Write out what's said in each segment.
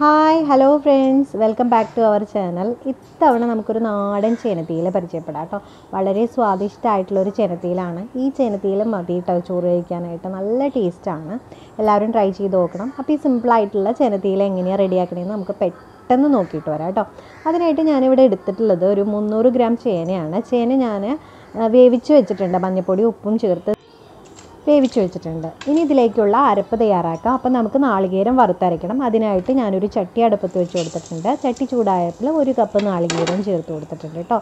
Hi hello friends welcome back to our channel ഇത്തവണ നമുക്കൊരു നാടൻ ചേനത്തീയിൽ പരിചയപ്പെടാം കേട്ടോ. വളരെ സ്വാദിഷ്ടമായിട്ടുള്ളൊരു ചേനത്തീയിലാണ്. ഈ ചേനത്തീയിൽ മതി കേട്ടോ ചോറ് കഴിക്കാനായിട്ട് നല്ല ടേസ്റ്റാണ്. എല്ലാവരും ട്രൈ ചെയ്ത് നോക്കണം. അപ്പോൾ ഈ സിമ്പിളായിട്ടുള്ള ചേനത്തീയിൽ എങ്ങനെയാണ് റെഡിയാക്കണമെന്ന് നമുക്ക് പെട്ടെന്ന് നോക്കിയിട്ട് വരാം കേട്ടോ. അതിനായിട്ട് ഞാനിവിടെ എടുത്തിട്ടുള്ളത് ഒരു മുന്നൂറ് ഗ്രാം ചേനയാണ്. ചേന ഞാൻ വേവിച്ച് വെച്ചിട്ടുണ്ട്. മഞ്ഞൾപ്പൊടി ഉപ്പും ചേർത്ത് വേവിച്ച് വെച്ചിട്ടുണ്ട്. ഇനി ഇതിലേക്കുള്ള അരപ്പ് തയ്യാറാക്കാം. അപ്പം നമുക്ക് നാളികേരം വറുത്തരയ്ക്കണം. അതിനായിട്ട് ഞാനൊരു ചട്ടി അടുപ്പത്ത് വെച്ച് കൊടുത്തിട്ടുണ്ട്. ചട്ടി ചൂടായപ്പോൾ ഒരു കപ്പ് നാളികേരം ചേർത്ത് കൊടുത്തിട്ടുണ്ട് കേട്ടോ.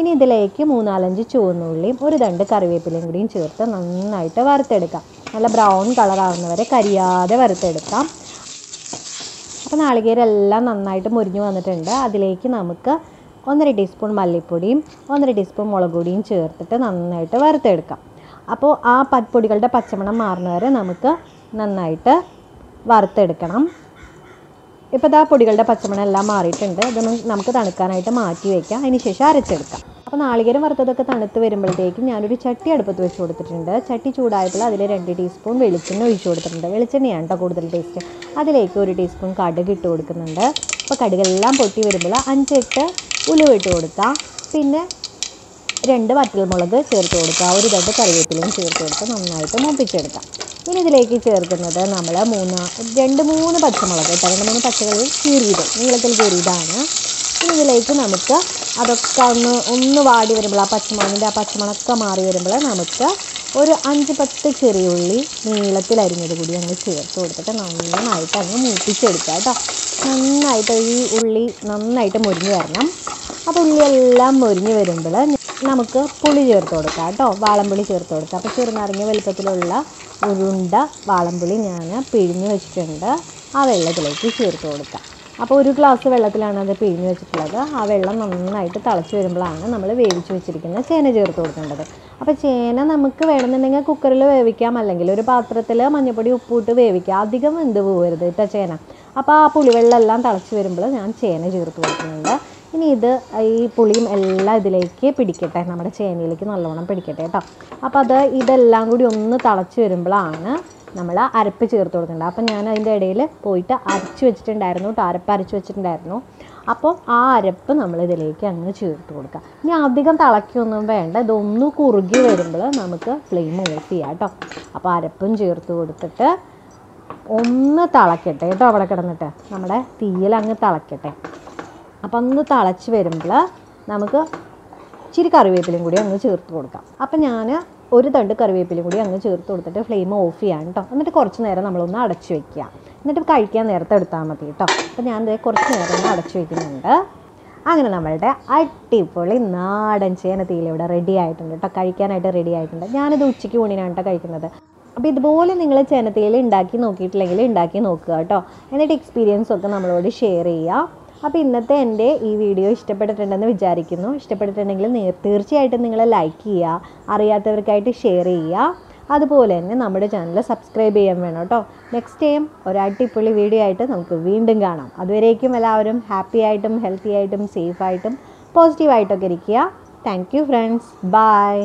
ഇനി ഇതിലേക്ക് മൂന്നാലഞ്ച് ചുവന്നുള്ളിയും ഒരു രണ്ട് കറിവേപ്പിലയും കൂടിയും ചേർത്ത് നന്നായിട്ട് വറുത്തെടുക്കാം. നല്ല ബ്രൗൺ കളറാവുന്നവരെ കരിയാതെ വറുത്തെടുക്കാം. അപ്പോൾ നാളികേരം എല്ലാം നന്നായിട്ട് മുരിഞ്ഞു വന്നിട്ടുണ്ട്. അതിലേക്ക് നമുക്ക് ഒന്നര ടീസ്പൂൺ മല്ലിപ്പൊടിയും ഒന്നര ടീസ്പൂൺ മുളക് പൊടിയും ചേർത്തിട്ട് നന്നായിട്ട് വറുത്തെടുക്കാം. അപ്പോൾ ആ പൊടികളുടെ പച്ചമണം മാറുന്നവരെ നമുക്ക് നന്നായിട്ട് വറുത്തെടുക്കണം. ഇപ്പോൾ ഇതാ പൊടികളുടെ പച്ചമണം എല്ലാം മാറിയിട്ടുണ്ട്. ഇത് നമുക്ക് തണുക്കാനായിട്ട് മാറ്റി വയ്ക്കാം അതിന് ശേഷം അരച്ചെടുക്കാം. അപ്പോൾ നാളികേരം വറുത്തതൊക്കെ തണുത്ത് വരുമ്പോഴത്തേക്കും ഞാനൊരു ചട്ടി അടുപ്പത്ത് വെച്ച് കൊടുത്തിട്ടുണ്ട്. ചട്ടി ചൂടായപ്പോൾ അതിൽ രണ്ട് ടീസ്പൂൺ വെളിച്ചെണ്ണ ഒഴിച്ചു കൊടുത്തിട്ടുണ്ട്. വെളിച്ചെണ്ണയാണ് കേട്ടോ കൂടുതൽ ടേസ്റ്റ്. അതിലേക്ക് ഒരു ടീസ്പൂൺ കടുക് ഇട്ട് കൊടുക്കുന്നുണ്ട്. അപ്പോൾ കടുകെല്ലാം പൊട്ടി വരുമ്പോൾ അഞ്ചെട്ട് ഉലുവ ഇട്ട് കൊടുക്കാം. പിന്നെ രണ്ട് വറ്റൽമുളക് ചേർത്ത് കൊടുക്കുക. ഒരു രണ്ട് കറിവേപ്പിലയും ചേർത്ത് കൊടുത്ത് നന്നായിട്ട് മൂപ്പിച്ചെടുക്കാം. ഇനി ഇതിലേക്ക് ചേർക്കുന്നത് നമ്മൾ മൂന്ന് രണ്ട് മൂന്ന് പച്ചമുളക് കേട്ടോ രണ്ട് മൂന്ന് പച്ചമുളക് കീറിയത് നീളത്തിൽ കീറിയതാണ് ഇനി ഇതിലേക്ക് നമുക്ക് അതൊക്കെ ഒന്ന് ഒന്ന് വാടി വരുമ്പോൾ ആ പച്ചമുളകിന്റെ ആ പച്ചമുളകൊക്കെ മാറി വരുമ്പോൾ നമുക്ക് ഒരു അഞ്ച് പത്ത് ചെറിയ ഉള്ളി നീളത്തിൽ അരിഞ്ഞത് കൂടി അങ്ങ് ചേർത്ത് കൊടുത്തിട്ട് നന്നായിട്ട് അങ്ങ് മൂപ്പിച്ചെടുക്കുക കേട്ടോ. നന്നായിട്ട് ഈ ഉള്ളി നന്നായിട്ട് മുരിഞ്ഞ് വരണം. അപ്പോൾ ഉള്ളിയെല്ലാം മുരിഞ്ഞ് വരുമ്പോൾ നമുക്ക് പുളി ചേർത്ത് കൊടുക്കാം കേട്ടോ. വാളംപുളി ചേർത്ത് കൊടുക്കാം. അപ്പോൾ ചെറുനാരങ്ങ വലുപ്പത്തിലുള്ള ഉരുണ്ട വാളംപുളി ഞാൻ പിഴിഞ്ഞ് വെച്ചിട്ടുണ്ട്. ആ വെള്ളത്തിലേക്ക് ചേർത്ത് കൊടുക്കാം. അപ്പോൾ ഒരു ഗ്ലാസ് വെള്ളത്തിലാണ് അത് പിഴിഞ്ഞ് വെച്ചിട്ടുള്ളത്. ആ വെള്ളം നന്നായിട്ട് തിളച്ച് വരുമ്പോഴാണ് നമ്മൾ വേവിച്ച് വെച്ചിരിക്കുന്ന ചേന ചേർത്ത് കൊടുക്കേണ്ടത്. അപ്പോൾ ചേന നമുക്ക് വേണമെന്നുണ്ടെങ്കിൽ കുക്കറിൽ വേവിക്കാം. അല്ലെങ്കിൽ ഒരു പാത്രത്തിൽ മഞ്ഞൾപ്പൊടി ഉപ്പിട്ട് വേവിക്കാം. അധികം വെന്ത് പോകരുത് കേട്ടോ ചേന. അപ്പോൾ ആ പുളിവെള്ളം എല്ലാം തിളച്ച് വരുമ്പോൾ ഞാൻ ചേന ചേർത്ത് കൊടുക്കുന്നുണ്ട്. ഇനി ഇത് ഈ പുളിയും എല്ലാം ഇതിലേക്ക് പിടിക്കട്ടെ. നമ്മുടെ ചേനയിലേക്ക് നല്ലോണം പിടിക്കട്ടെ കേട്ടോ. അപ്പോൾ അത് ഇതെല്ലാം കൂടി ഒന്ന് തിളച്ച് വരുമ്പോഴാണ് നമ്മൾ അരപ്പ് ചേർത്ത് കൊടുക്കേണ്ടത് അപ്പം ഞാൻ അതിന്റെ ഇടയിൽ പോയിട്ട് അരച്ച് വെച്ചിട്ടുണ്ടായിരുന്നു കേട്ടോ അരപ്പ് അരച്ച് വെച്ചിട്ടുണ്ടായിരുന്നു. അപ്പോൾ ആ അരപ്പ് നമ്മൾ ഇതിലേക്ക് അങ്ങ് ചേർത്ത് കൊടുക്കുക ഇനി അധികം തിളയ്ക്കൊന്നും വേണ്ട. ഇതൊന്ന് കുറുകി വരുമ്പോൾ നമുക്ക് ഫ്ലെയിം ഓഫ് ചെയ്യാം കേട്ടോ അപ്പോൾ അരപ്പും ചേർത്ത് കൊടുത്തിട്ട് ഒന്ന് തിളക്കട്ടെ കേട്ടോ അവിടെ കിടന്നിട്ട്. നമ്മുടെ തീയിൽ അങ്ങ് തിളക്കട്ടെ. അപ്പം ഒന്ന് തിളച്ച് വരുമ്പോൾ നമുക്ക് ഇച്ചിരി കറിവേപ്പിലയും കൂടി അങ്ങ് ചേർത്ത് കൊടുക്കാം. അപ്പം ഞാൻ ഒരു തണ്ട് കറിവേപ്പില കൂടി അങ്ങ് ചേർത്ത് കൊടുത്തിട്ട് ഫ്ലെയിം ഓഫ് ചെയ്യാം കേട്ടോ എന്നിട്ട് കുറച്ച് നേരം നമ്മളൊന്ന് അടച്ച് വെക്കുക. എന്നിട്ട് കഴിക്കാൻ നേരത്തെ എടുത്താൽ മതി കേട്ടോ അപ്പം ഞാൻ കുറച്ച് നേരം ഒന്ന് അടച്ച് വെക്കുന്നുണ്ട്. അങ്ങനെ നമ്മളുടെ അടിപൊളി നാടൻ ചേനത്തിയിൽ ഇവിടെ റെഡി ആയിട്ടുണ്ട് കേട്ടോ കഴിക്കാനായിട്ട് റെഡി ആയിട്ടുണ്ട്. ഞാനിത് ഉച്ചയ്ക്ക് ഊണിനാണ് കേട്ടോ കഴിക്കുന്നത്. അപ്പോൾ ഇതുപോലെ നിങ്ങൾ ചേനത്തിയിൽ ഉണ്ടാക്കി നോക്കിയിട്ടില്ലെങ്കിൽ ഉണ്ടാക്കി നോക്കുക കേട്ടോ എന്നിട്ട് എക്സ്പീരിയൻസ് ഒക്കെ നമ്മളോട് ഷെയർ ചെയ്യുക. അപ്പോൾ ഇന്നത്തെ എന്റെ ഈ വീഡിയോ ഇഷ്ടപ്പെട്ടിട്ടുണ്ടെന്ന് വിചാരിക്കുന്നു. ഇഷ്ടപ്പെട്ടിട്ടുണ്ടെങ്കിൽ തീർച്ചയായിട്ടും നിങ്ങൾ ലൈക്ക് ചെയ്യുക അറിയാത്തവർക്കായിട്ട് ഷെയർ ചെയ്യുക. അതുപോലെ തന്നെ നമ്മുടെ ചാനൽ സബ്സ്ക്രൈബ് ചെയ്യാൻ വേണം കേട്ടോ. നെക്സ്റ്റ് ടൈം ഒരു അടിപൊളി വീഡിയോ ആയിട്ട് നമുക്ക് വീണ്ടും കാണാം. അതുവരേക്കും എല്ലാവരും ഹാപ്പി ആയിട്ടും ഹെൽത്തി ആയിട്ടും സേഫായിട്ടും പോസിറ്റീവായിട്ടൊക്കെ ഇരിക്കുക. Thank you friends bye